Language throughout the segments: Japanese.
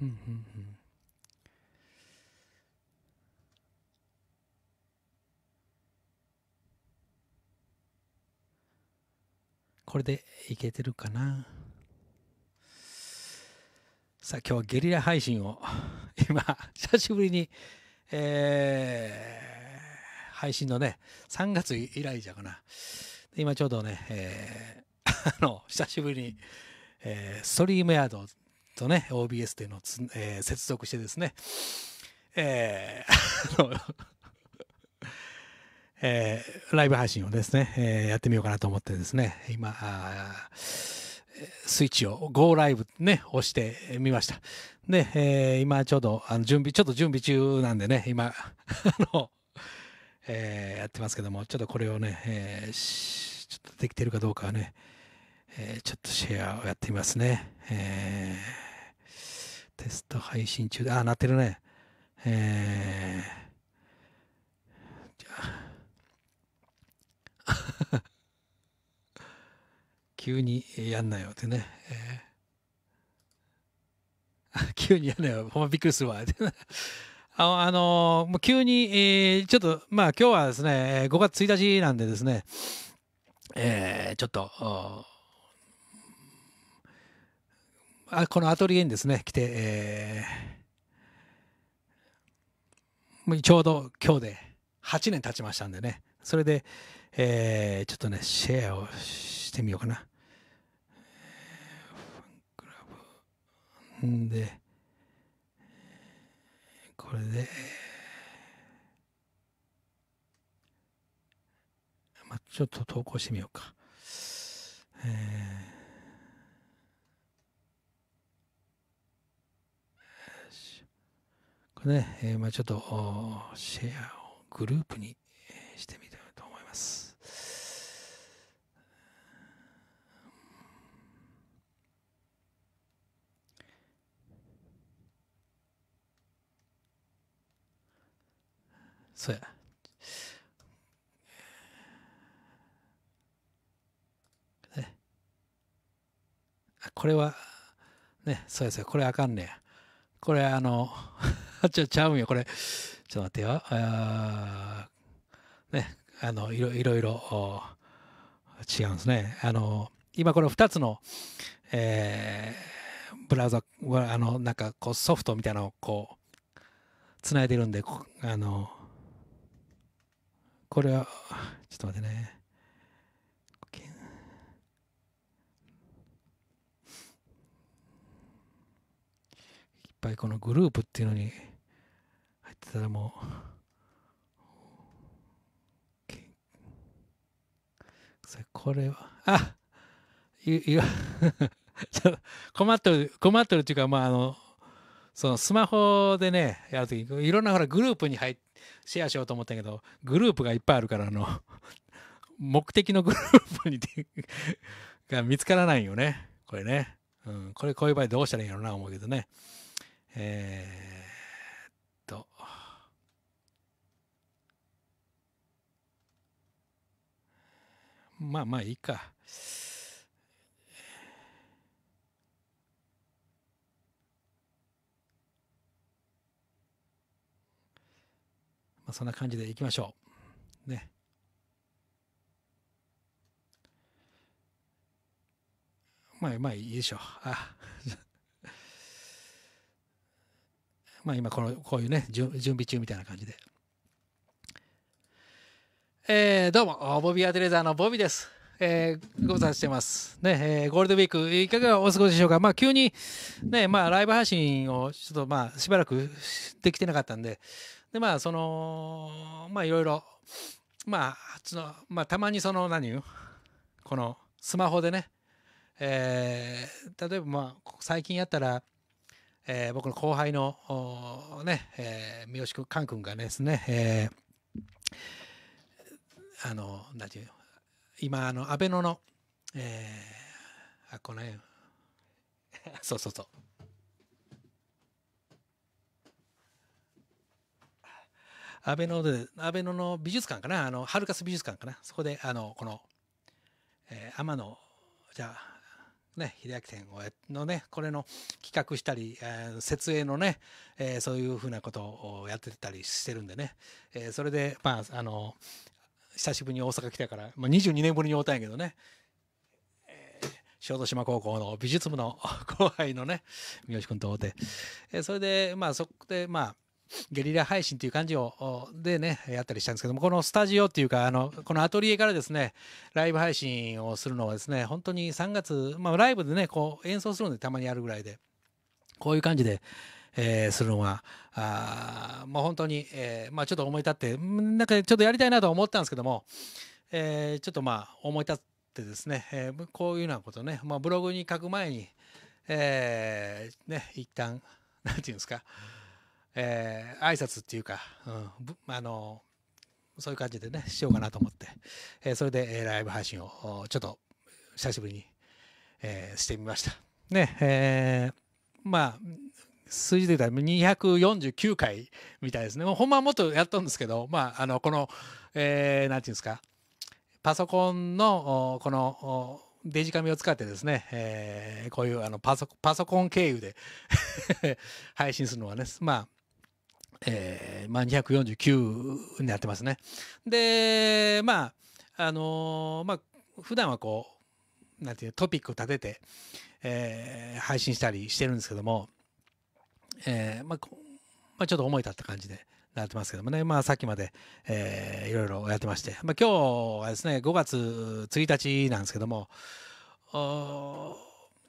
うんうんうん。これでいけてるかな。さあ今日はゲリラ配信を。今久しぶりに、えー、配信のね3月以来じゃかな。今ちょうどね、えー、あの久しぶりに、えー、ストリームヤードとね OBS というのをつ、えー、接続してですね、えーえー、ライブ配信をですね、えー、やってみようかなと思ってですね、今、スイッチを Go ライブね、押してみました。で、えー、今ちょうどあの準備、ちょっと準備中なんでね、今、あの、えー、やってますけども、ちょっとこれをね、えー、ちょっとできてるかどうかはね、えー、ちょっとシェアをやってみますね。えー、テスト配信中で、あ、なってるね。えー 急にやんなよってね。えー、急にやんなよ。ほんまびっくりするわ。ああの、もう急に、えー、ちょっと、まあ今日はですね、5月1日なんでですね、えー、ちょっと、あこのアトリエにですね、来て、えー、ちょうど今日で8年経ちましたんでね、それで、えー、ちょっとね、シェアをしてみようかな。んで、これで、まあ、ちょっと投稿してみようか。えーこれね、えー、まあちょっとシェアをグループにしてみたいと思います。そうや。ね。あこれは、ね、そうですよ。これあかんねや。これあの、ちょ、ちゃうんよ。これ、ちょっと待ってよ。あね、あの、いろいろいろ違うんですね。あの、今この2つの、えー、ブラウザ、あの、なんかこうソフトみたいなのをこう、つないでるんで、あの、これは、ちょっと待ってね。ぱいこのグループっていうのに入ってたらもう、これは、あいい 困ってる、困ってるっていうか、まあ、あの、そのスマホでね、やるとき、いろんなほらグループに入っ、シェアしようと思ったけど、グループがいっぱいあるから、あの、目的のグループに が見つからないよね。これね。うん、これこういう場合どうしたらいいんやろうな思うけどね。えー、っと。まあまあいいか。まあ、そんな感じでいきましょう。ね。まあ、まあいいでしょう。あまあ今この、こういうね、準備中みたいな感じで。えー、どうも、ボビーアトレーザーのボビーです。えー、ご無沙汰してます。ね、えー、ゴールデンウィーク、いかがお過ごしでしょうか？まあ、急に、ね、まあ、ライブ配信を、ちょっとまあ、しばらくできてなかったんで、でまあそのまあいろいろまあそのまあたまにその何？このスマホでね、えー、例えばまあ最近やったら、えー、僕の後輩のね、えー、三好寛君がですね、えー、あの何ていう今あの安倍野の、えー、あこの辺。そうそうそう。安倍野で、安倍野の美術館かな、あの、ハルカス美術館かな、そこで、あの、この、えー、天野、じゃあ、ね、秀明店のね、これの企画したり、えー、設営のね、えー、そういうふうなことをやってたりしてるんでね、えー、それで、まあ、あの、久しぶりに大阪来たから、まあ、22年ぶりに会うたんやけどね、え、小豆島高校の美術部の後輩のね、三好君と会うて、えー、それで、まあ、そこで、まあ、ゲリラ配信っていう感じをでねやったりしたんですけどもこのスタジオっていうかあのこのアトリエからですねライブ配信をするのはですね本当に3月、まあ、ライブでねこう演奏するのでたまにやるぐらいでこういう感じで、えー、するのはあまあ本当に、えー、まあ、ちょっと思い立ってなんかちょっとやりたいなと思ったんですけども、えー、ちょっとまあ思い立ってですね、えこういうようなことね、まあ、ブログに書く前に、えね一旦なんていうんですかえー、挨拶っていうか、うん、あのそういう感じでねしようかなと思って、えー、それで、えー、ライブ配信をちょっと久しぶりに、えー、してみました。ねえー、まあ数字で言ったら249回みたいですね。もうほんまはもっとやったんですけど、まあ、あのこの、えー、なんていうんですかパソコンのこのデジカメを使ってですね、えー、こういうあのパソパソコン経由で 配信するのはね、まあ、えー、まあ、249になってますね。で、まあ、あのー、まあ、普段はこう、なんていうトピックを立てて、えー、配信したりしてるんですけども、えー、まあ、まあ、ちょっと思い立った感じでなってますけどもね、まあ、さっきまで、えー、いろいろやってまして、まあ、今日はですね、5月1日なんですけども、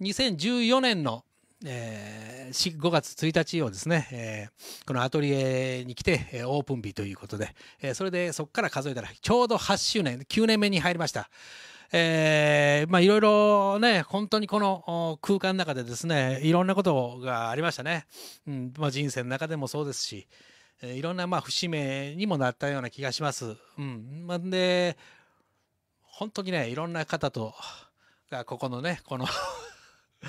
2014年のえー、5月1日をですね、えー、このアトリエに来て、えー、オープン日ということで、えー、それでそこから数えたらちょうど8周年、9年目に入りました。えー、まあいろいろね、本当にこの空間の中でですね、いろんなことがありましたね。うんまあ、人生の中でもそうですし、えー、いろんなまあ節目にもなったような気がします。うん。まあ、で、本当にね、いろんな方と、がここのね、この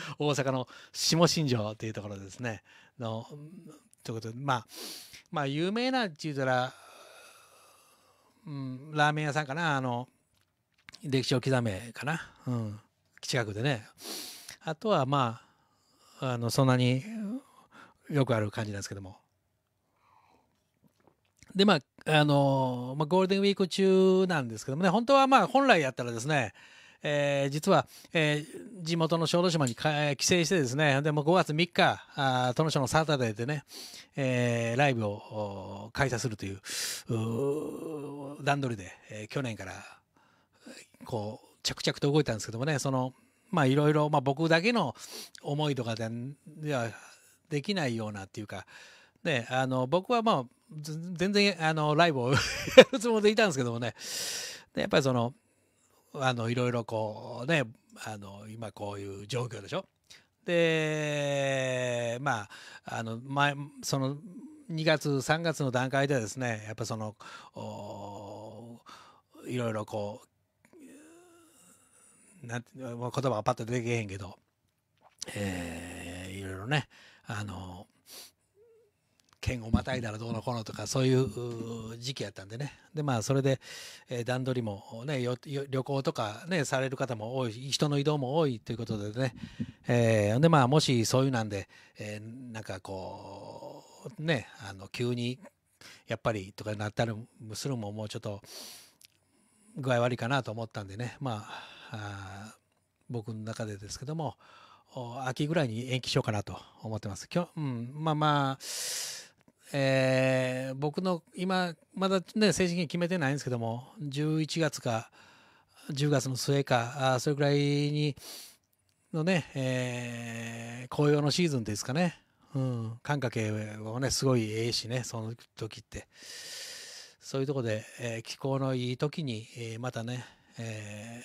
大阪の下新庄というところですね。のということで、まあ、まあ、有名なって言うたら、うん、ラーメン屋さんかな、あの、歴史を刻めかな、うん、近くでね。あとは、まあ、あのそんなによくある感じなんですけども。で、まあ、あの、まあ、ゴールデンウィーク中なんですけどもね、本当はまあ、本来やったらですね、えー、実は、えー、地元の小豆島に帰省してですね、でも5月3日、あ殿島のサタデーでね、えー、ライブを開催するという段取りで、えー、去年からこう着々と動いたんですけどもね、そのまあいろいろ、まあ、僕だけの思いとかではできないようなっていうか、ね、あの僕はまあ全然あのライブを やるつもりでいたんですけどもねやっぱりそのあのいろいろこうねあの今こういう状況でしょ？でまああの前その2月3月の段階ではですねやっぱそのいろいろこうなんて言葉がパッと出てけへんけど、えー、いろいろねあの県をまたいだらどうのこうのとかそういう時期やったんでね。でまあそれで、え、段取りもね旅行とかねされる方も多い人の移動も多いということでね、えー、でまあもしそういうなんで、えー、なんかこうねあの急にやっぱりとかなったりするももうちょっと具合悪いかなと思ったんでね。まあ僕の中でですけども秋ぐらいに延期しようかなと思ってます。今日、うん、まあまあえー、僕の今まだね正式に決めてないんですけども11月か10月の末かあそれぐらいにのね、えー、紅葉のシーズンですかね、うん、寒掛けをねすごいええしねその時って。そういうとこで、えー、気候のいい時に、えー、またね、えー、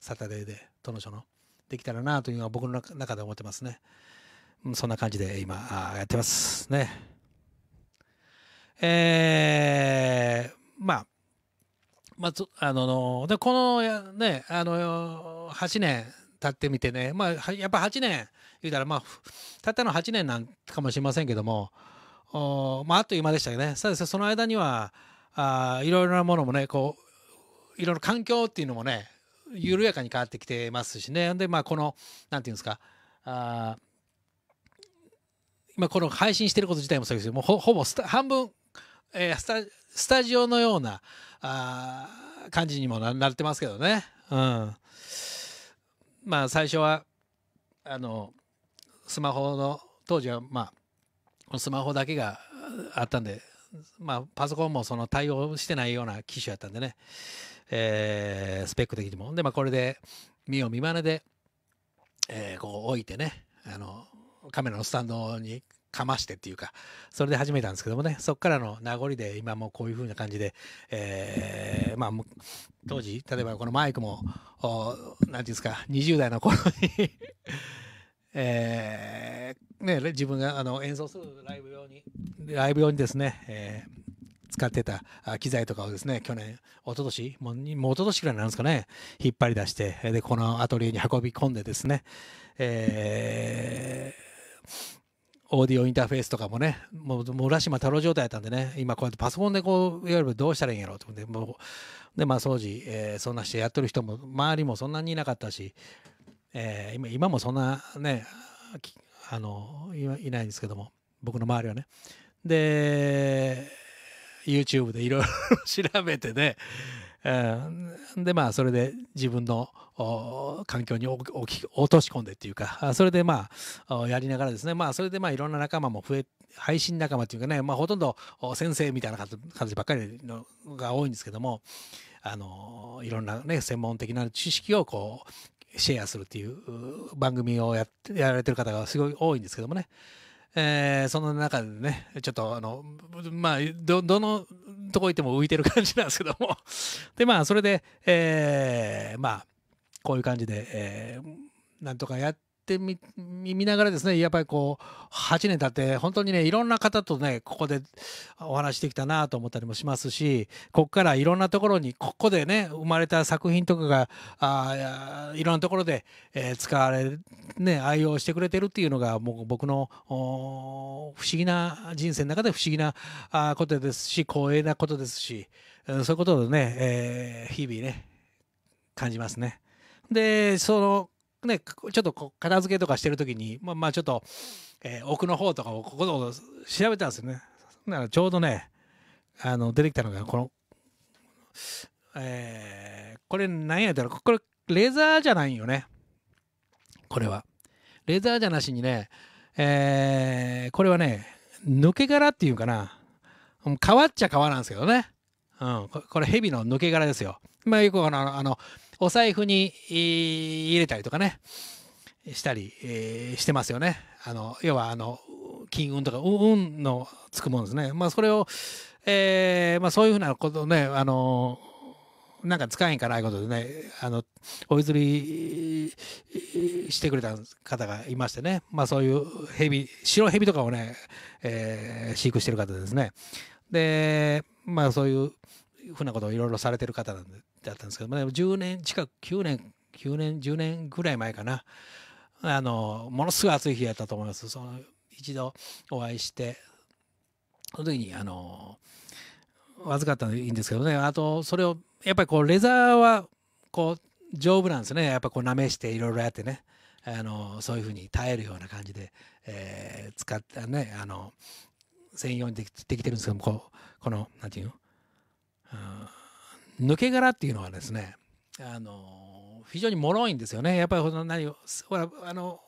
サタデーで殿所のできたらなというのは僕の中で思ってますね、うん、そんな感じで今やってますね。えー、まあ、まあ、あの、で、このね、あの、8年経ってみてね、まあ、やっぱ8年言うたら、まあ、たったの8年なんかもしれませんけども、おまあ、あっという間でしたけどね、そうですその間には、あいろいろなものもね、こう、いろいろ環境っていうのもね、緩やかに変わってきてますしね。でまあこのなんていうんですかあ今この配信してること自体もそうですけどもほほぼ半分、えー、スタジオのようなあ感じにもなってますけどね。うん、まあ最初はあのスマホの当時はまあスマホだけがあったんで、まあ、パソコンもその対応してないような機種やったんでね、えー、スペック的にも。で、まあ、これで見よう見まねで、えー、こう置いてねあのカメラのスタンドにかましてっていうか、それで始めたんですけどもね、そこからの名残で今もこういう風な感じで、えー、まあ、当時、例えばこのマイクも、何て言うんですか、20代の頃に えー、ね、自分があの演奏するライブ用に、ライブ用にですね、えー使ってた機材とかをですね、去年、一昨年もう、もう一昨年くらいなんですかね、引っ張り出して、で、このアトリエに運び込んでですね、えー、オーディオインターフェースとかもね、もう、もう浦島太郎状態だったんでね、今こうやってパソコンでこう、いわゆるどうしたらいいんやろうと思って、もう、で、まあ、掃除、えー、そんなしてやってる人も、周りもそんなにいなかったし、えー、今、今もそんなね、あの、いないんですけども、僕の周りはね。で、YouTube でいろいろ調べてね、でまあそれで自分の環境に落とし込んでっていうかそれでまあやりながらですねまあそれでまあいろんな仲間も増え配信仲間っていうかね、まあ、ほとんど先生みたいな形ばっかりのが多いんですけどもあのいろんなね専門的な知識をこうシェアするっていう番組をややられてる方がすごい多いんですけどもね。えー、その中でね、ちょっとあの、まあ、ど、どのとこ行っても浮いてる感じなんですけども。で、まあ、それで、えー、まあ、こういう感じで、えー、なんとかやってみ、見ながらですね、やっぱりこう、8年経って、本当にね、いろんな方とね、ここでお話してきたなと思ったりもしますし、ここからいろんなところに、ここでね、生まれた作品とかが、あいろんなところで、えー、使われ、ね、愛用してくれてるっていうのが、もう僕の不思議な、人生の中で不思議なあことですし、光栄なことですし、そういうことをね、えー、日々ね、感じますね。で、その、ね、ちょっと片付けとかしてる時に、まあ、まあちょっと、えー、奥の方とかをここを調べたんですよね。だからちょうどね、あの出てきたのがこの、えー、これ何やったら、これレザーじゃないよね。これは。レザーじゃなしにね、えー、これはね、抜け殻っていうかな。皮っちゃ皮なんですけどね。うん、これ蛇の抜け殻ですよ。まあよくあの、あのお財布に入れたりとかね、したり、えー、してますよね。あの、要は、あの、金運とか運のつくものですね。まあ、それを、えー、まあ、そういうふうなことね、あの、なんか使えんかないことでね、あの、お譲りしてくれた方がいましてね、まあそういう蛇、白蛇とかをね、えー、飼育してる方ですね。で、まあそういうふうなことをいろいろされてる方なんで、だったんですけども、10年近く、9年、9年、10年ぐらい前かな、あの、ものすごい暑い日やったと思います。その、一度お会いして、その時に、あの、預かったのでいいんですけどね、あと、それを、やっぱりこう、レザーは、こう、丈夫なんですね。やっぱこう、舐めしていろいろやってね、あの、そういうふうに耐えるような感じで、えー、使ってね、あの、専用にできてるんですけども、こう、この、なんていうの、抜け殻っていうのはですね、あの、非常に脆いんですよね。やっぱりほ何を、ほら、あの、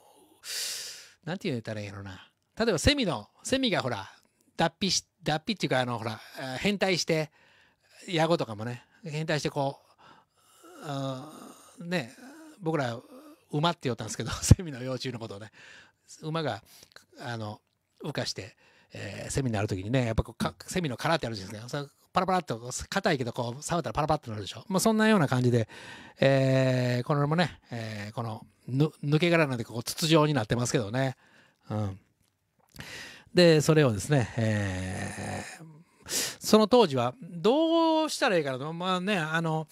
なんて言ったらいいのな。例えばセミの、セミがほら、脱皮し、脱皮っていうか、あの、ほら、変態して、ヤゴとかもね、変態してこう、ね、僕ら、馬って言ったんですけど、セミの幼虫のことをね、馬が、あの、羽化して、えー、セミになるときにね、やっぱこうセミの殻ってあるじゃないですか。パラパラっと硬いけどこう触ったらパラパラってなるでしょ？まあ、そんなような感じで、えー、これもね、えー、この抜け殻なんでこう筒状になってますけどね。うん、で、それをですね、えー、その当時はどうしたらいいかなと、まあね、あの、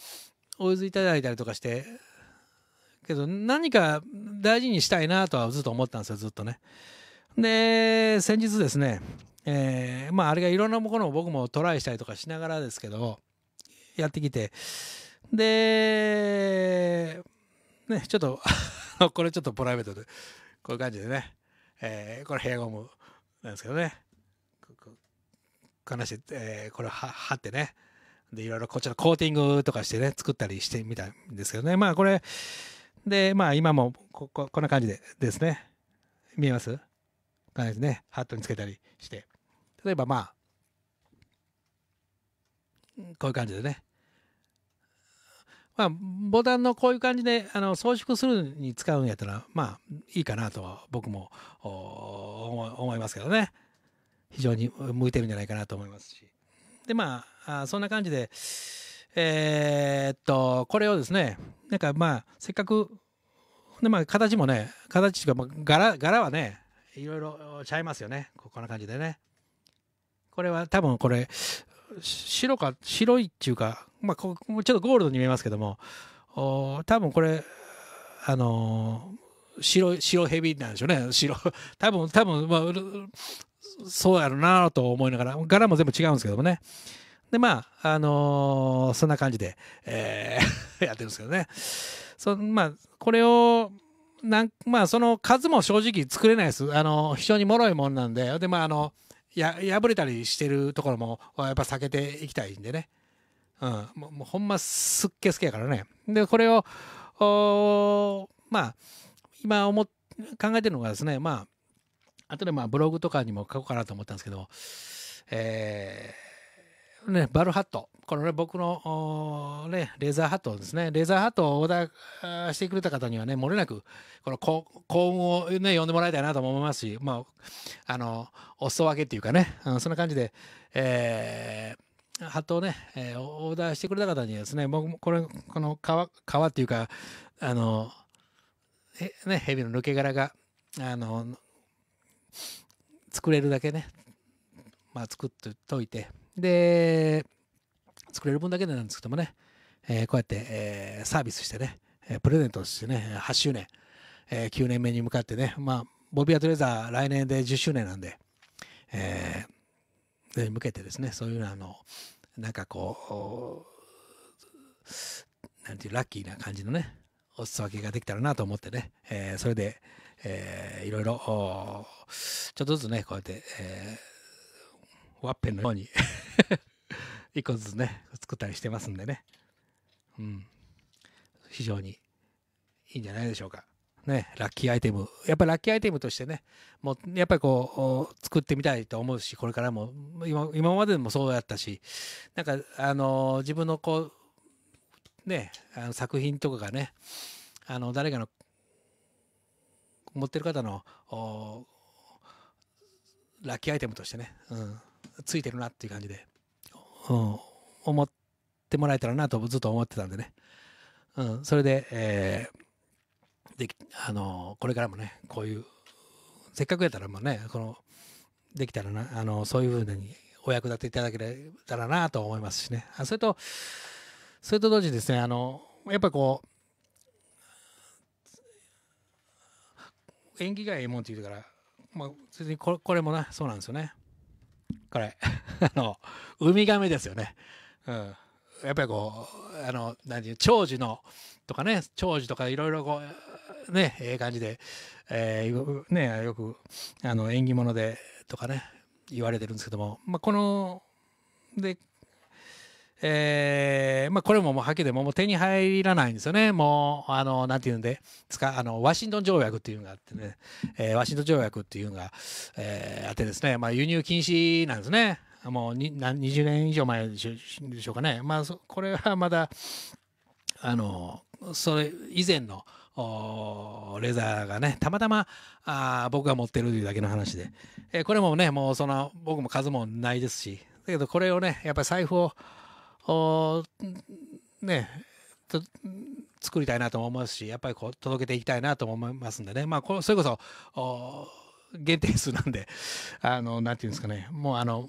お譲りいただいたりとかして、けど何か大事にしたいなとはずっと思ったんですよ、ずっとね。で、先日ですね、えー、まああれがいろんなものを僕もトライしたりとかしながらですけど、やってきて、で、ね、ちょっと これちょっとプライベートで、こういう感じでね、えー、これヘアゴムなんですけどね、話して、えー、これ貼ってね、で、いろいろこちらコーティングとかしてね、作ったりしてみたんですけどね、まあこれ、で、まあ今もこここんな感じでですね、見えます？感じでね、ハットにつけたりして、例えばまあ、こういう感じでね、まあ、ボタンのこういう感じであの装飾するに使うんやったらまあいいかなとは僕も思いますけどね。非常に向いてるんじゃないかなと思いますし。でまあそんな感じでえー、っとこれをですねなんかまあせっかくでまあ形もね形というか、ま、柄柄はねいろいろちゃいますよね。こんな感じでね。これは多分これ白か白いっていうかまあ、こちょっとゴールドに見えますけども、お多分これ、あのー、白、白ヘビなんでしょうね。白。多分、多分、まあ、そうやろうなと思いながら、柄も全部違うんですけどもね。で、まあ、あのー、そんな感じで、えー やってるんですけどね。そまあ、これを、なんまあ、その数も正直作れないです。あの、非常に脆いもんなんで、で、まあ、あの、破れたりしてるところもやっぱ避けていきたいんでね。うん、もうほんますっけすけやからね。で、これを、まあ、今思考えてるのがですね、まあ、あとでまあブログとかにも書こうかなと思ったんですけど、えー、ね、バルハット。このね、僕の、ね、レーザーハットですね。レーザーハットをオーダーしてくれた方にはね、漏れなく、この幸運をね、呼んでもらいたいなと思いますし、まあ、あの、お裾分けっていうかね、うん、そんな感じで、えー、ハットをね、えー、オーダーしてくれた方にはですね、僕もこれ、この皮、皮っていうか、あの、ね、蛇の抜け殻が、あの、作れるだけね、まあ、作っておいて、で、作れる分だけなんですけどもね、えー、こうやって、えー、サービスしてね、プレゼントしてね、8周年、えー、9年目に向かってね、まあ、ボビアトレーザー来年で10周年なんで、えー、に向けてですねそういうあのなんかこうなんていうラッキーな感じのねお裾分けができたらなと思ってね、えー、それで、えー、いろいろちょっとずつねこうやって、えー、ワッペンのように。一個ずつね作ったりしてますんでね、うん、非常にいいんじゃないでしょうか。ね、ラッキーアイテム、やっぱりラッキーアイテムとしてね、もうやっぱりこう、作ってみたいと思うし、これからも、今今までもそうやったし、なんか、あの、自分のこう、ね、あの作品とかがね、あの、誰かの、持ってる方の、ラッキーアイテムとしてね、うん、ついてるなっていう感じで、うん、思ってもらえたらなとずっと思ってたんでね、うん、それで、えーであのこれからもねこういうせっかくやったらもうねこのできたらなあのそういうふうにお役立ていただけたらなと思いますしね。あそれとそれと同時にですねあのやっぱりこう縁起がええもんって言うから、まあ、にこれこれもねそうなんですよね。これ。あのウミガメですよね。うん。やっぱりこうあの何長寿のとかね長寿とかいろいろこうね、ええ感じで、えー、ね、よく、あの、縁起物で、とかね、言われてるんですけども、まあ、この、で、えー、まあ、これももうはっきりももう手に入らないんですよね。もう、あの、なんていうんで、つか、あの、ワシントン条約っていうのがあってね、えー、ワシントン条約っていうのが、えー、あってですね、まあ、輸入禁止なんですね。もうに20年以上前でしょうかね。まあ、これはまだ、あの、それ以前の、レザーがねたまたまあ僕が持ってるというだけの話で、えー、これもねもうその僕も数もないですしだけどこれをねやっぱり財布をね作りたいなと思いますしやっぱりこう届けていきたいなと思いますんでね。まあこそれこそ限定数なんであのなんていうんですかね。もうあの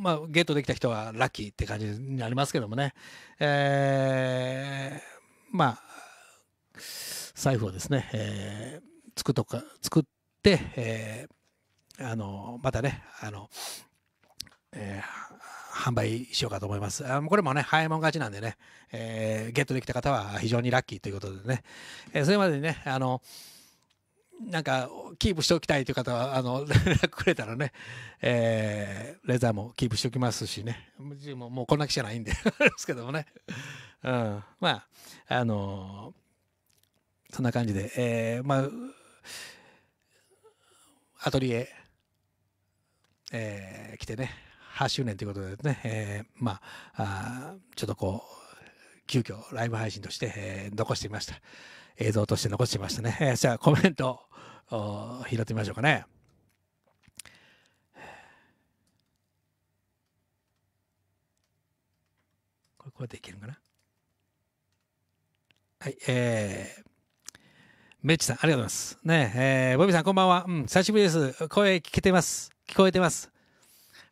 まあゲットできた人はラッキーって感じになりますけどもね。えー、まあ財布をですね、えー、作とか作って、えー、あのまたねあの、えー、販売しようかと思います。これもね、早いもん勝ちなんでね、えー、ゲットできた方は非常にラッキーということでね、えー、それまでにね、あの、なんか、キープしておきたいという方は、あの、連絡くれたらね、えー、レザーもキープしておきますしね、もうもうこんな気じゃないんで、ですけどもね、うん、まあ、あのそんな感じで、えー、まあ、アトリエ、えー、来てね、8周年ということでね、えー、まあちょっとこう、急遽ライブ配信として、えー、残してみました。映像として残してみましたね。えー、じゃあコメントを拾ってみましょうかね。これこうやっていけるかな？はい、えー、メッチさん、ありがとうございます。ねえー、ボビーさん、こんばんは。うん、久しぶりです。声聞けてます。聞こえてます。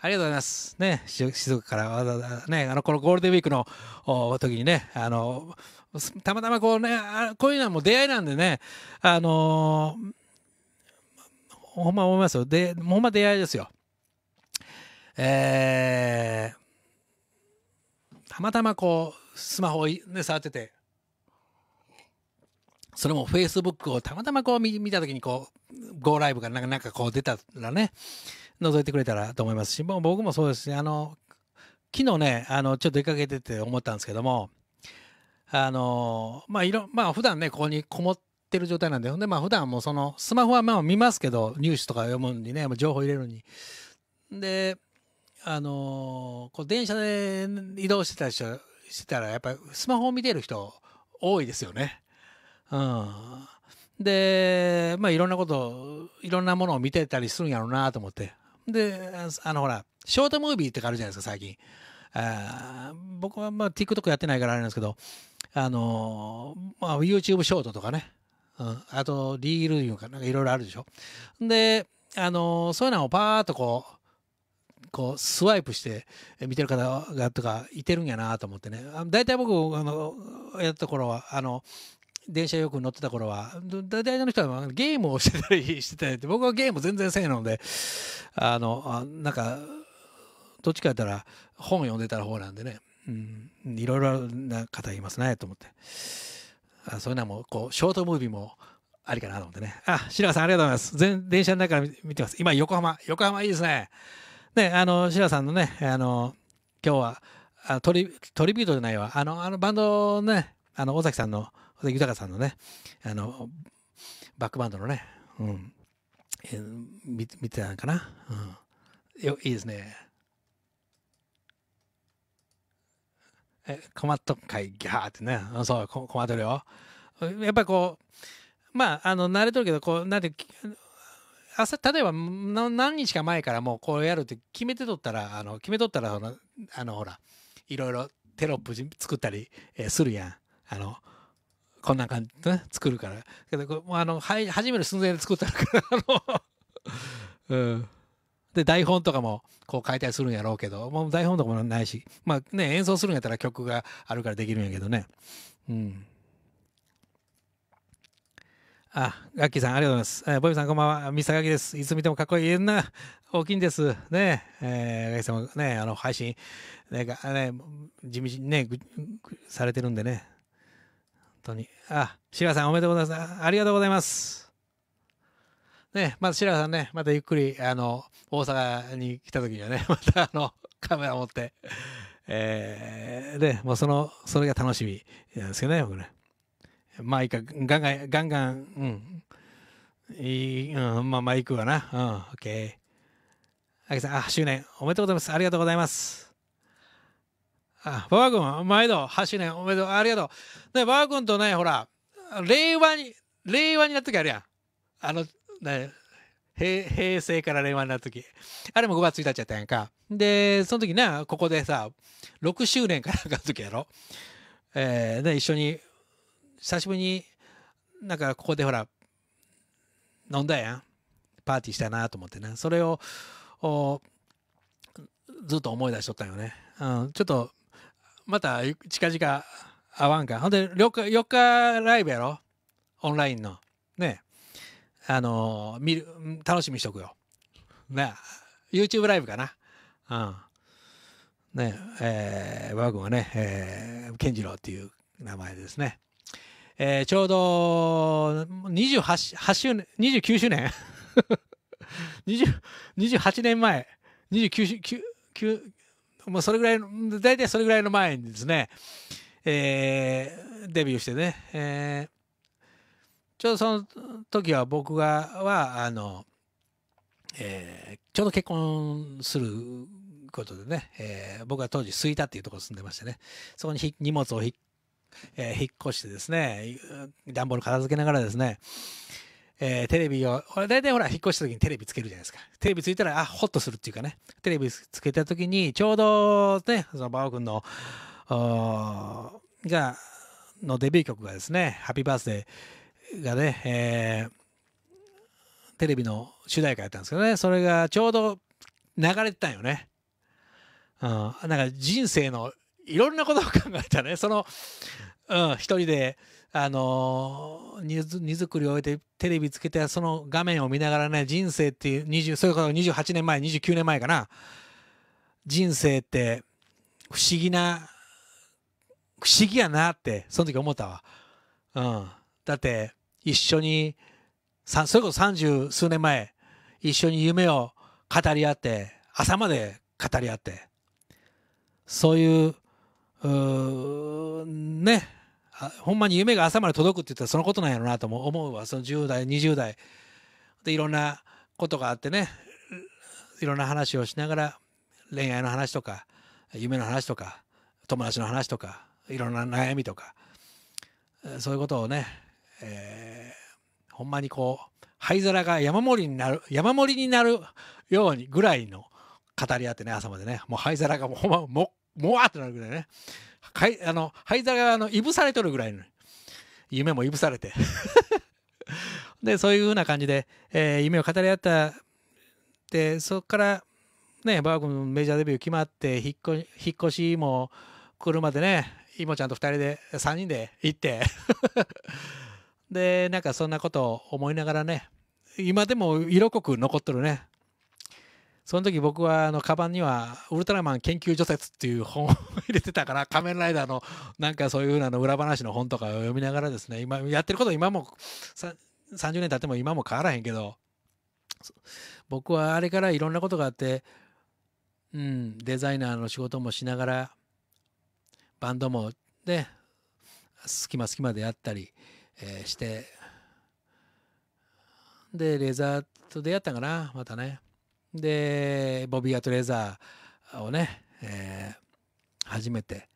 ありがとうございます。ね、静岡からわざわざね、あの、このゴールデンウィークの時にね、あの、たまたまこうね、こういうのはもう出会いなんでね、あのほんま思いますよ。で、ほんま出会いですよ。えー、たまたまこう、スマホを、ね、触ってて、それも Facebook をたまたまこう見た時にこう、Go ライブがなかなんかこう出たらね、覗いてくれたらと思いますし、もう僕もそうですし、あの、昨日ね、あの、ちょっと出かけてて思ったんですけども、あの、まあ、いろ、まあ、普段ね、ここにこもってる状態なんで、ほんで、まあ、普段もその、スマホはまあ見ますけど、ニュースとか読むにね、情報入れるに。で、あの、こう電車で移動してたりしてたら、やっぱりスマホを見てる人多いですよね。うん。で、まあいろんなこと、いろんなものを見てたりするんやろうなと思って。で、あのほら、ショートムービーってあるじゃないですか、最近。あ僕はまあ TikTok やってないからあれなんですけど、あのまあ YouTube ショートとかね、うん、あとリールいうかなんかいろいろあるでしょ。で、あのそういうのをパーッとこう、こうスワイプして見てる方がとかいてるんやなと思ってね大体僕あのやった頃はあの電車よく乗ってた頃は大体の人は ゲームをしてたりしてたりって僕はゲーム全然せえのであのあなんかどっちかやったら本読んでた方なんでね、うん、いろいろな方いますねと思って。あそういうのもこうショートムービーもありかなと思ってね。あ白川さんありがとうございます。全電車の中から見てます。今横浜。横浜いいですね。ねあの白川さんのねあの今日はあトリトリビュートじゃないわ。あのあのバンドねあの尾崎さんの豊さんのねあのバックバンドのね、うん。えー、見見てたのかな、うん、よいいですね。え困っとんかいギャーってね。そう困っとるよ。やっぱりこうまああの慣れとるけどこうなんて朝例えば何日か前からもうこうやるって決めてとったらあの決めとったらあのほらいろいろテロップ作ったり、え、するやん。あのこんな感じで、ね、作るからけどもうあのはい始める寸前で作ったから あのうんで台本とかもこう書いたりするんやろうけどもう台本とかもないしまあね演奏するんやったら曲があるからできるんやけどねうんあ、ガッキーさん、ありがとうございます。えー、ボビーさん、こんばんは。ミサガキです。いつ見てもかっこいいな。大きいんです。ねえー、ガキさんもね、あの、配信、ね、ね地道にね、されてるんでね。本当に。あ、シラさん、おめでとうございます。ありがとうございます。ね、まず白川さんね、またゆっくり、あの、大阪に来た時にはね、またあの、カメラ持って、えー、で、もうその、それが楽しみなんですけどね、僕ね。まあいいか、ガンガン、ガンガン、うん。いい、うん、まあまあ行くわな。うん、オッケー。あきさん、あ、周年、おめでとうございます。ありがとうございます。あ、馬場君、毎度、8周年、おめでとう、ありがとう。ね、馬場君とね、ほら、令和に、令和になった時あるやん。あの、ね、平平成から令和になった時。あれも5月1日やったやんか。でその時なここでさ6周年からかの時やろ。えー、で一緒に久しぶりになんかここでほら飲んだやん。パーティーしたなと思ってね。それをずっと思い出しとったんよね、うん、ちょっとまた近々会わんかほんで4日 ,4 日ライブやろ？オンラインのねあの見る楽しみにしとくよ。ね YouTube ライブかな。うん。ね、えー、我が軍はね、えー、健次郎っていう名前ですね。えー、ちょうど28 8周年、29周年？28年前、29周、9、もうそれぐらい、大体それぐらいの前にですね、えー、デビューしてね、えー、ちょうどその時は僕が、は、あの、えー、ちょうど結婚することでね、えー、僕は当時吹田っていうところに住んでましてね、そこに荷物をひ、えー、引っ越してですね、段ボール片付けながらですね、えー、テレビを、大体ほら、引っ越した時にテレビつけるじゃないですか。テレビついたら、あ、ホッとするっていうかね、テレビつけた時に、ちょうどね、そのバオ君の、が、のデビュー曲がですね、ハッピーバースデーがね、えー、テレビの主題歌やったんですけどね、それがちょうど流れてたんよね。うん、なんか人生のいろんなことを考えたね、その、うん、一人で、あの、荷造りを終えてテレビつけて、その画面を見ながらね、人生っていう、20、それから28年前、29年前かな、人生って不思議な、不思議やなって、その時思ったわ。うん。だって、一緒に、それこそ三十数年前、一緒に夢を語り合って、朝まで語り合って、そういう、うね、ほんまに夢が朝まで届くって言ったらそのことなんやろなと思うわ。その10代、20代。で、いろんなことがあってね、いろんな話をしながら、恋愛の話とか、夢の話とか、友達の話とか、いろんな悩みとか、そういうことをね、えー、ほんまにこう、灰皿が山盛りになる、山盛りになるようにぐらいの語り合ってね、朝までね、もう灰皿がもうほんま、も、もわってなるぐらいね。はい、あの、灰皿があの、いぶされとるぐらいの、夢もいぶされて。で、そういうふうな感じで、えー、夢を語り合った。で、そこから、ね、バーグのメジャーデビュー決まって、引っ越引っ越しも来るまでね、イモちゃんと2人で、3人で行って で、なんかそんなことを思いながらね、今でも色濃く残っとるね。その時僕はあのカバンにはウルトラマン研究除雪っていう本を入れてたから 仮面ライダーのなんかそういうなの裏話の本とかを読みながらですね今やってること今も30年経っても今も変わらへんけど僕はあれからいろんなことがあってうんデザイナーの仕事もしながらバンドもね隙間隙間でやったり、え、してでレザーと出会ったかなまたね。でボビー・アトレーザーをね、えー、初めて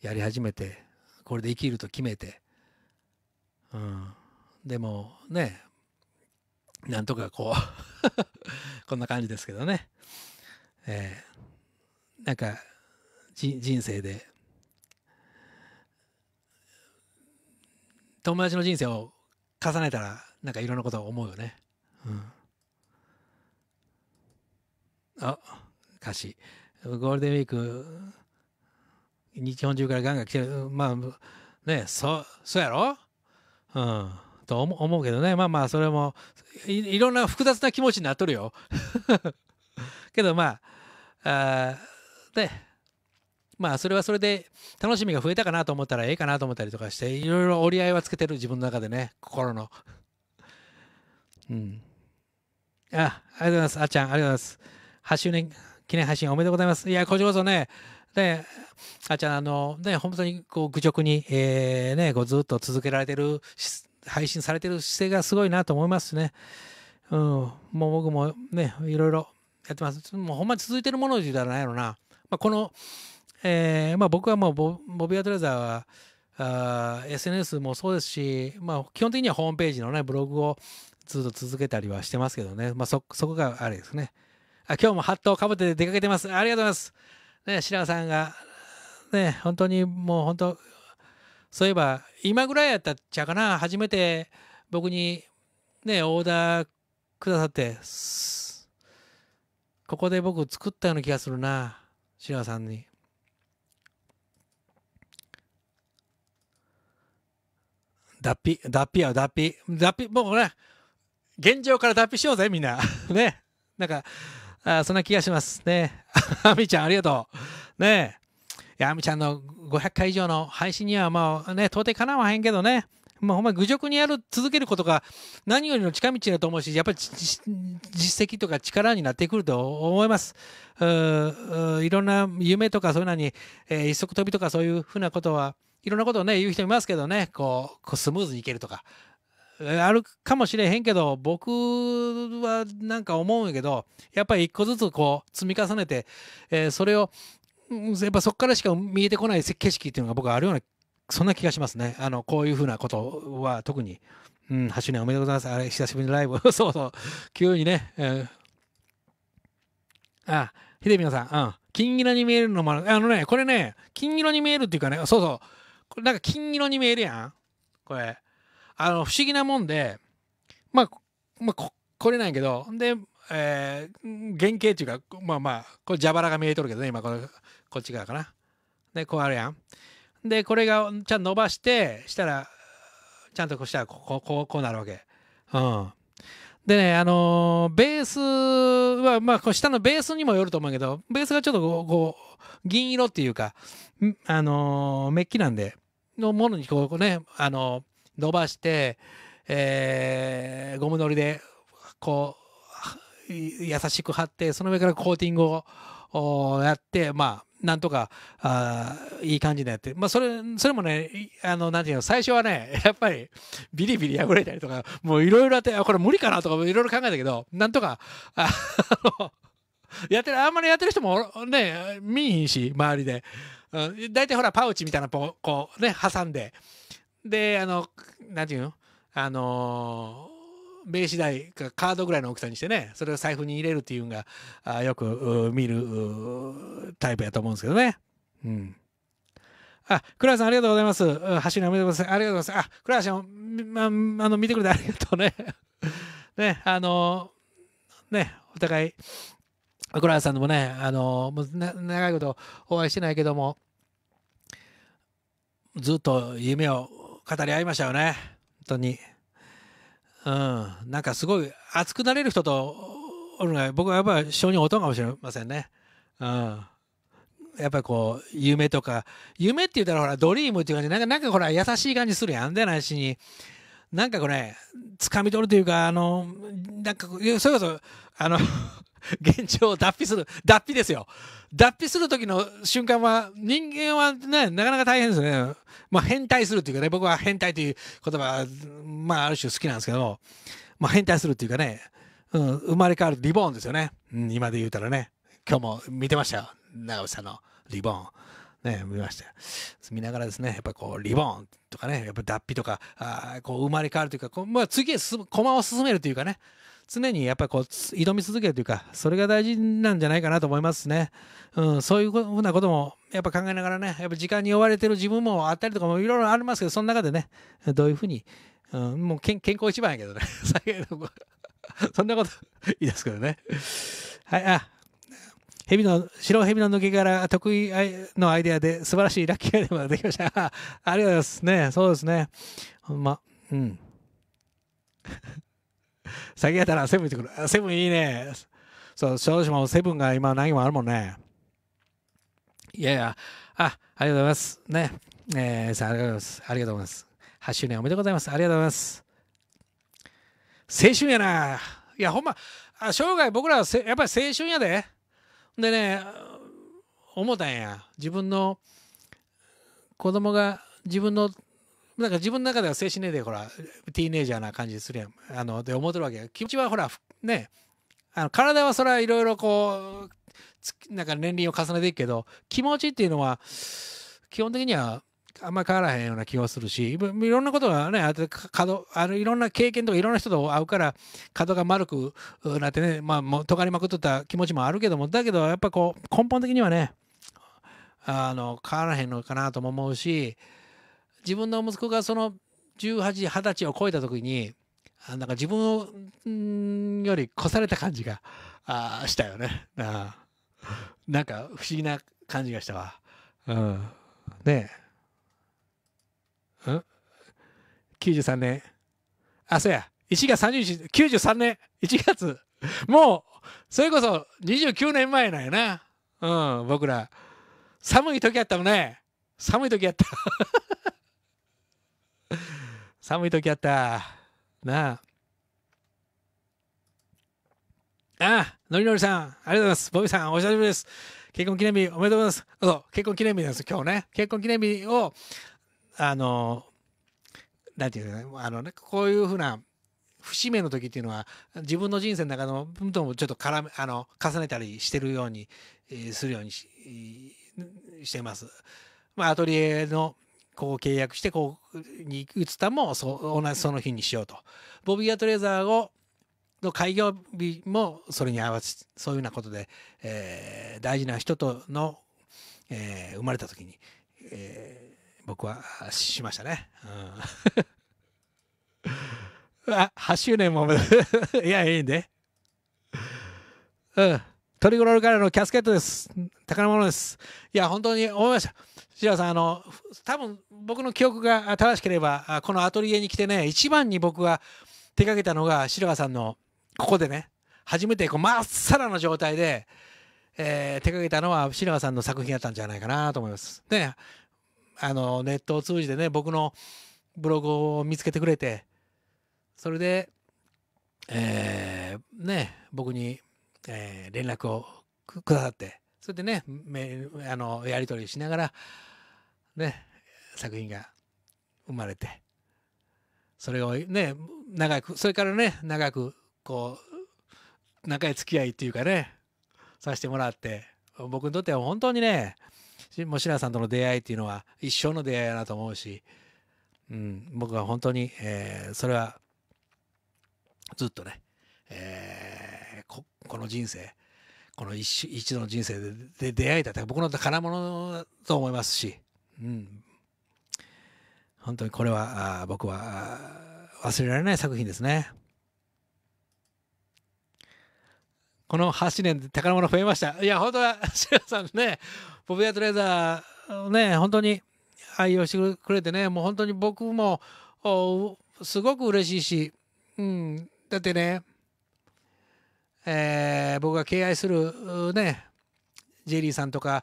やり始めてこれで生きると決めて、うん、でもねなんとかこう こんな感じですけどね、えー、なんか人生で友達の人生を重ねたらなんかいろんなことを思うよね。うん。あ歌詞。ゴールデンウィーク日本中からガンガン来てる。まあねそそうやろ？うん。と思うけどね。まあまあそれもいろんな複雑な気持ちになっとるよ。けどまああでまあそれはそれで楽しみが増えたかなと思ったらええかなと思ったりとかしていろいろ折り合いはつけてる自分の中でね。心の。うん。あありがとうございます。あっちゃんありがとうございます。8周年記念配信おめでとうございます。いや、こちらこそね、で、あちゃん、あの、ね、本当にこう愚直に、えー、ね、こうずっと続けられてる、配信されてる姿勢がすごいなと思いますね。うん、もう僕もね、いろいろやってます。もうほんまに続いてるもので言ったらないのな。まあ、この、えー、まあ僕はもうボボビアトレザーは、あ SNS もそうですし、まあ基本的にはホームページのね、ブログをずっと続けたりはしてますけどね、まあそ、そこがあれですね。あ今日もハットをかぶって出かけてます。ありがとうございます。ね、白さんが、ね、本当にもう本当、そういえば、今ぐらいやったっちゃかな、初めて僕にね、オーダーくださって、ここで僕作ったような気がするな、白さんに。脱皮、脱皮や脱皮。脱皮、もうね、現状から脱皮しようぜ、みんな。ね。なんか、あそんな気がしますね。あみちゃん、ありがとう。ねえ。いや、あみちゃんの500回以上の配信には、まあね、到底かなわへんけどね。まあ、ほんま愚直にやる、続けることが何よりの近道だと思うし、やっぱり実績とか力になってくると思います。ういろんな夢とかそういうのに、えー、一足飛びとかそういうふうなことは、いろんなことをね、言う人いますけどね、こう、こうスムーズにいけるとか。あるかもしれへんけど、僕はなんか思うんやけど、やっぱり一個ずつこう積み重ねて、えー、それを、やっぱそこからしか見えてこない景色っていうのが僕はあるようなそんな気がしますね。あの、こういうふうなことは特に。うん、8年おめでとうございます。あれ、久しぶりのライブ。そうそう。急にね。えー、あ、秀美さん、うん。金色に見えるのもあ。のね、これね、金色に見えるっていうかね、そうそう。これなんか金色に見えるやん。これ。あの、不思議なもんで、まあ、まあ、ここれなんやけど、で、えー、原型っていうか、まあまあ、これ蛇腹が見えとるけどね、今これ、こっち側かな。で、こうあるやん。で、これがちゃんと伸ばして、したら、ちゃんとこうしたらこう、こう、こうなるわけ。うん。でね、あのー、ベースは、まあこう、下のベースにもよると思うけど、ベースがちょっとこう、銀色っていうか、あのー、メッキなんで、のものにこうね、あの、伸ばして、えー、ゴムのりで、こう、優しく貼って、その上からコーティングをやって、まあ、なんとか、あいい感じでやって、まあ、それ、それもね、あの、なんていうの、最初はね、やっぱり、ビリビリ破れたりとか、もういろいろあって、これ無理かなとか、いろいろ考えたけど、なんとか、あ、やってる、あんまりやってる人もね、見えひんし、周りで。大体ほら、パウチみたいなこう、ね、挟んで、で、あの、なんていうの？あの名刺代かカードぐらいの大きさにしてねそれを財布に入れるっていうのがあよく見るタイプやと思うんですけどね。うん。あ、クラさんありがとうございます。走りおめでとうございます。ありがとうございます。あ、クラさん、ま、あの、見てくれてありがとうね。ね、あの、ね、お互い、クラさんもね、あの、もう長いことお会いしてないけども、ずっと夢を語り合いましたよね。本当に。うん、なんかすごい熱くなれる人とおるのが僕はやっぱり性に劣るかもしれませんね。うん。やっぱりこう、夢とか、夢って言ったらほら、ドリームっていう感じ、なんか、なんかほら、優しい感じするやん。でないしに、なんかこれ、掴み取るというか、あの、なんか、それこそ、あの現状を脱皮する。脱皮ですよ。脱皮する時の瞬間は、人間はね、なかなか大変ですね。まあ、変態するっていうかね、僕は変態という言葉、まあ、ある種好きなんですけど、まあ、変態するっていうかね、うん、生まれ変わるリボーンですよね。うん、今で言うたらね。今日も見てましたよ。長尾さんのリボーン。ね、見ました見ながらですね、やっぱこう、リボーンとかね、やっぱ脱皮とか、あこう、生まれ変わるというか、こうまあ、次へ、駒を進めるというかね、常にやっぱこう挑み続けるというかそれが大事なんじゃないかなと思いますね、うん、そういうふうなこともやっぱ考えながらねやっぱ時間に追われてる自分もあったりとかもいろいろありますけどその中でねどういうふうに、うん、もう健康一番やけどね。そんなこと言いですけどね。はいあ蛇の白蛇の抜け殻得意のアイデアで素晴らしいラッキーアイデアができました。ありがとうございます。ねそうですね。ほんまうん。先やったらセブン行ってくる。セブンいいね。そう、正直もセブンが今何もあるもんね。いやいや、あ、ありがとうございます。ね。えー、ありがとうございます。ありがとうございます。8周年おめでとうございます。ありがとうございます。青春やな。いや、ほんま、あ生涯僕らはやっぱり青春やで。でね、思ったんや。自分の子供が自分のなんか自分の中では精神年齢ほらティーネイジャーな感じするやん。あので思ってるわけ気持ちはほらねあの体はそれはいろいろこうなんか年輪を重ねていくけど気持ちっていうのは基本的にはあんまり変わらへんような気がするしいろんなことがねあ角あのいろんな経験とかいろんな人と会うから角が丸くなってねまあもう尖りまくっとった気持ちもあるけどもだけどやっぱこう根本的にはねあの変わらへんのかなとも思うし自分の息子がその18、20歳を超えた時に、なんか自分より越された感じがあしたよね。あなんか不思議な感じがしたわ。うん。ねえ。ん ?93 年。あ、そうや。1月30日、93年、1月。もう、それこそ29年前なんやな。うん、僕ら。寒い時やったもんね。寒い時やった。寒い時やった。なあ。ああ、のりのりさん、ありがとうございます。ボビーさん、お久しぶりです。結婚記念日おめでとうございます。そう、結婚記念日です、今日ね。結婚記念日を、あの、なんていうかな、あのね、こういうふうな節目の時っていうのは、自分の人生の中の分ともちょっと絡め、あの、重ねたりしてるように、えーするようにししてます。まあ、アトリエの、こう契約して、こう、に移ったも、そ、同じその日にしようと。ボビー・アトレーザーを、の開業日もそれに合わせそういうようなことで、えー大事な人との、えー生まれた時に、えー僕はしましたね。うん、あ8周年も いやいいんで。うん。トリゴロールからのキャスケットです。宝物です。いや、本当に思いました。白さん、あの、多分僕の記憶が正しければ、このアトリエに来てね、一番に僕が手掛けたのが白川さんのここでね初めてこうまっさらな状態で、えー手掛けたのは白川さんの作品だったんじゃないかなと思います。であのネットを通じてね僕のブログを見つけてくれてそれで、えーね僕に、えー連絡をくださってそれでねあのやり取りしながらね作品が生まれてそれをね長くそれからね長くこう仲いい付き合いっていうかねさせてもらって僕にとっては本当にねもう白さんとの出会いっていうのは一生の出会いだなと思うし、うん、僕は本当に、えーそれはずっとね、えーここの人生この一一度の人生でで出会えた。僕の宝物だと思いますし、うん、本当にこれは僕は忘れられない作品ですね。この8年で宝物増えました。いや、本当は、シェラさんね、ボビアトレーザーね、本当に愛用してくれてね、もう本当に僕も、すごく嬉しいし、うん、だってね、えー僕が敬愛するね、ジェリーさんとか、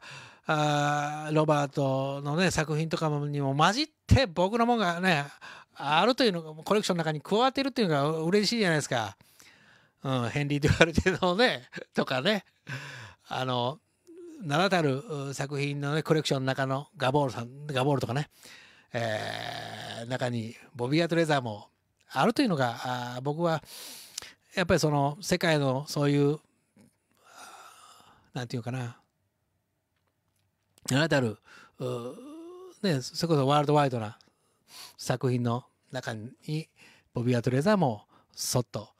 あロバートのね、作品とかにも混じって僕のものがね、あるというのがコレクションの中に加わってるっていうのが嬉しいじゃないですか。うん、ヘンリー・デュアルテのね、とかね、あの、名だたる作品のね、コレクションの中のガボールさん、ガボールとかね、えー中にボビー・アトレザーもあるというのが、あ僕は、やっぱりその世界のそういう、あーなんていうかな、名だたる、ね、それこそワールドワイドな作品の中に、ボビー・アトレザーもそっと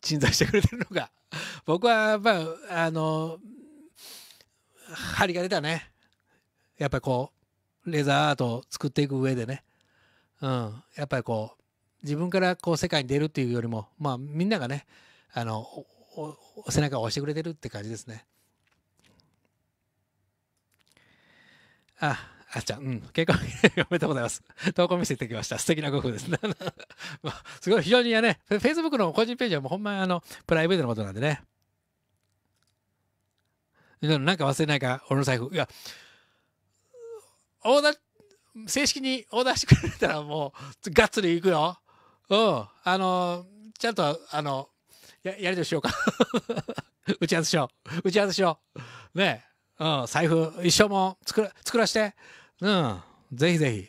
鎮座してくれてるのが 僕はやっぱあの針が出たね。やっぱりこうレザーアートを作っていく上でね。うん。やっぱりこう自分からこう世界に出るっていうよりもまあみんながねあの背中を押してくれてるって感じですね。ああっちゃん、うん、結婚 おめでとうございます。投稿見せてきました。素敵なご夫婦です。まあすごい、非常にね、フェイスブックの個人ページはもうほんまあの、プライベートのことなんでね。なんか忘れないか、俺の財布。いや、オーダー、正式にオーダーしてくれたらもう、がっつり行くよ。うん。あの、ちゃんと、あの、ややりとしようか。打ち合わせしよう。打ち合わせしよう。ねえ。うん。財布、一生も作ら作らして。うん。ぜひぜひ。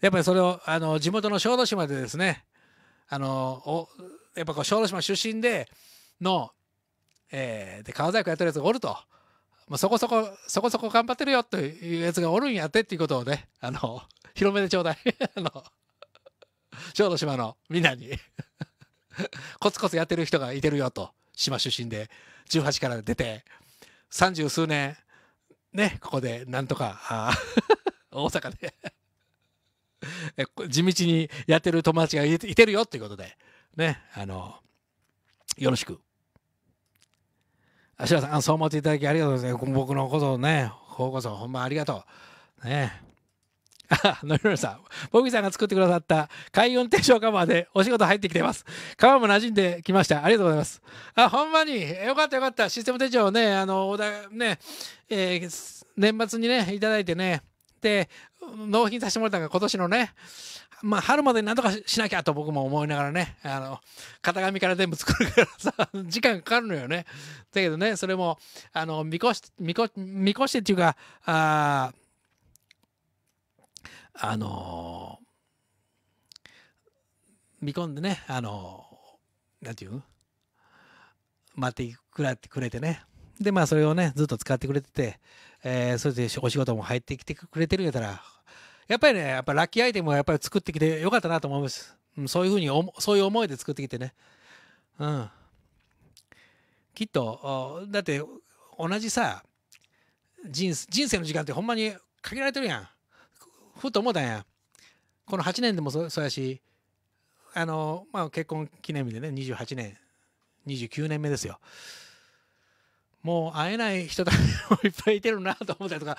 やっぱりそれを、あの、地元の小豆島でですね、あの、おやっぱこう小豆島出身での、えーで、川細工やってるやつがおると。まあ、そこそこ、そこそこ頑張ってるよというやつがおるんやってっていうことをね、あの、広めてちょうだい。あの、小豆島のみんなに コツコツやってる人がいてるよと。島出身で、18から出て、三十数年、ね、ここでなんとか、あ 大阪で 地道にやってる友達がいてるよっていうことで、ね、あの、よろしく。あしらさん、そう思っていただきありがとうございます。僕のことね、ほうこそほんまありがとう。ね。あ、のりのりさん。ボビーさんが作ってくださった海運転証カバーでお仕事入ってきてます。カバーも馴染んできました。ありがとうございます。あ、ほんまに。よかったよかった。システム手帳をね、あの、ね、えー、年末にね、いただいてね。で、納品させてもらったのが今年のね、まあ、春までになんとかしなきゃと僕も思いながらね、あの、型紙から全部作るからさ、時間かかるのよね。だけどね、それも、あの、見越し、見越見越してっていうか、あああの見込んでね、あのなんていう？待ってくれくれてね。で、まあ、それをね、ずっと使ってくれてて、えー、それでお仕事も入ってきてくれてるんやったら、やっぱりね、やっぱラッキーアイテムをやっぱり作ってきてよかったなと思います。うん、そういうふうにそういう思いで作ってきてね。うん。きっと、だって同じさ、人人生の時間ってほんまに限られてるやん。ふと思ったんや。この8年でもそうやし、あの、まあ結婚記念日でね、28年、29年目ですよ。もう会えない人たちもいっぱいいてるなと思ったりとか、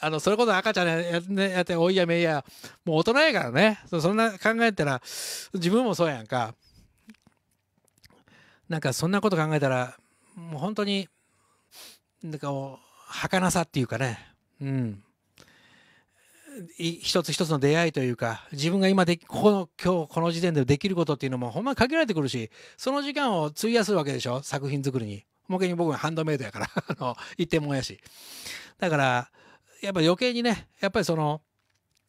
あの、それこそ赤ちゃんや,、ね、やって、おいやめいや、もう大人やからね、そんな考えたら、自分もそうやんか。なんかそんなこと考えたら、もう本当に、なんか儚さっていうかね、うん。一つ一つの出会いというか、自分が今で、この、今日この時点でできることっていうのもほんまに限られてくるし、その時間を費やすわけでしょ？作品作りに。もけに僕はハンドメイドやから、あの、一点もんやし。だから、やっぱ余計にね、やっぱりその、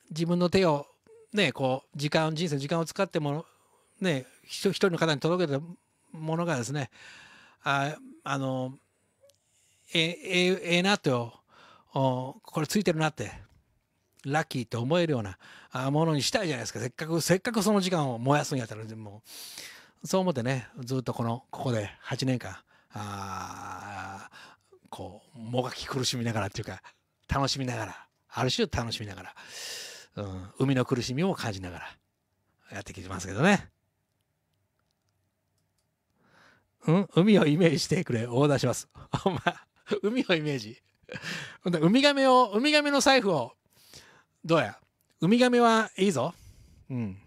自分の手を、ね、こう、時間、人生の時間を使っても、ね、一人の方に届けたものがですね、ああの、ええええなと、これついてるなって、ラッキーって思えるようなものにしたいじゃないですか。せっかく、せっかくその時間を燃やすんやったら、もう、そう思ってね、ずっとこの、ここで8年間、あこうもがき苦しみながらっていうか楽しみながらある種楽しみながら、うん、海の苦しみも感じながらやってきてますけどね。うん、海をイメージしてくれオーダーします。お前海をイメージ。ウミガメをウミガメの財布をどうや？ウミガメはいいぞ。うん。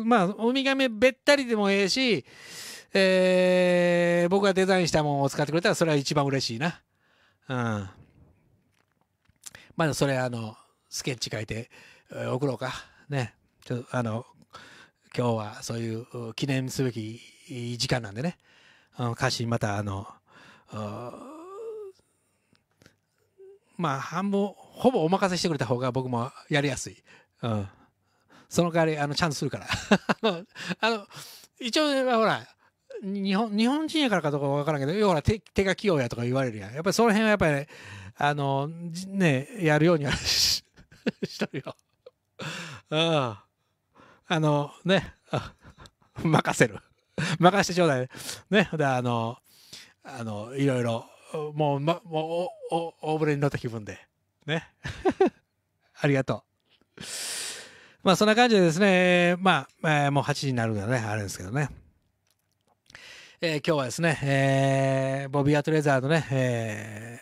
まあウミガメべったりでもええしえー、僕がデザインしたものを使ってくれたらそれは一番嬉しいな。うん。まだそれあのスケッチ書いて、えー、送ろうか。ね。ちょっとあの今日はそういう記念すべき時間なんでね。うん、歌詞またあのまあ半分ほぼお任せしてくれた方が僕もやりやすい。うん。その代わりあのちゃんとするから。あの一応ほら日本日本人やからかどうか分からんけど要は手手が器用やとか言われるやんやっぱりその辺はやっぱり、あのねやるようには しとるよ。うん。あのね 任せる任せてちょうだいねであのあのいろいろもう,、ま、もうお大船に乗った気分でね。ありがとう。まあそんな感じでですねまあ、えー、もう8時になるのでねあれですけどね。えー、今日はですね、えー、ボビー・アトレザーのね、え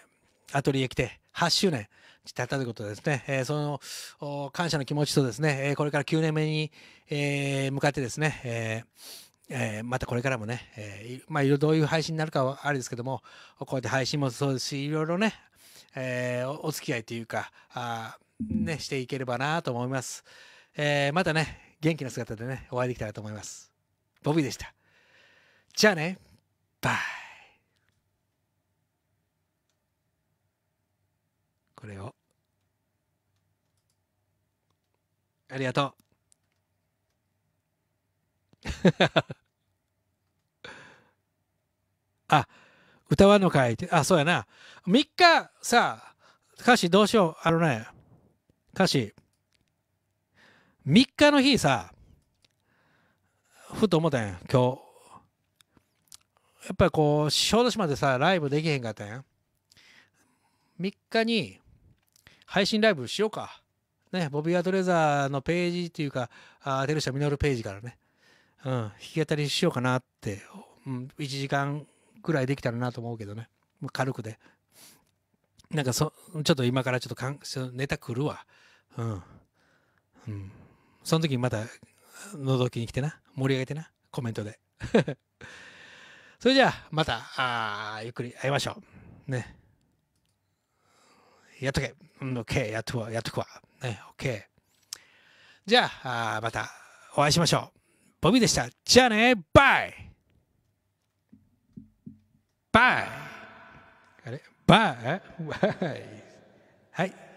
ー、アトリエ来て8周年経ったということですね、えー、その感謝の気持ちとですね、えー、これから9年目に、えー、向かってですね、えーえー、またこれからもね、えー、まあ、どういう配信になるかはあれですけども、こうやって配信もそうですし、いろいろね、えー、お付き合いというか、あね、していければなと思います。えー、またね、元気な姿でね、お会いできたらと思います。ボビーでした。じゃあね、バイ。これを。ありがとう。あ、歌わんのかいって。あ、そうやな。3日さ、歌詞どうしよう。あのね、歌詞。3日の日さ、ふと思ったんや、今日。やっぱりこう小豆島でさライブできへんかったやん3日に配信ライブしようかねボビー・アドレザーのページっていうかあテルシャ・ミノルページからねうん弾き語りしようかなって、うん、1時間ぐらいできたらなと思うけどね軽くでなんかそちょっと今からちょっとかんネタ来るわうんうん。その時にまた、覗きに来てな。盛り上げてな。コメントで。それじゃあ、また、あゆっくり会いましょう。ね。やっとけ。うん、OK。やっとくわ。やっとくわ。ね、OK。じゃあ、またお会いしましょう。ボビーでした。じゃあね、バイバイあれバイバイはい。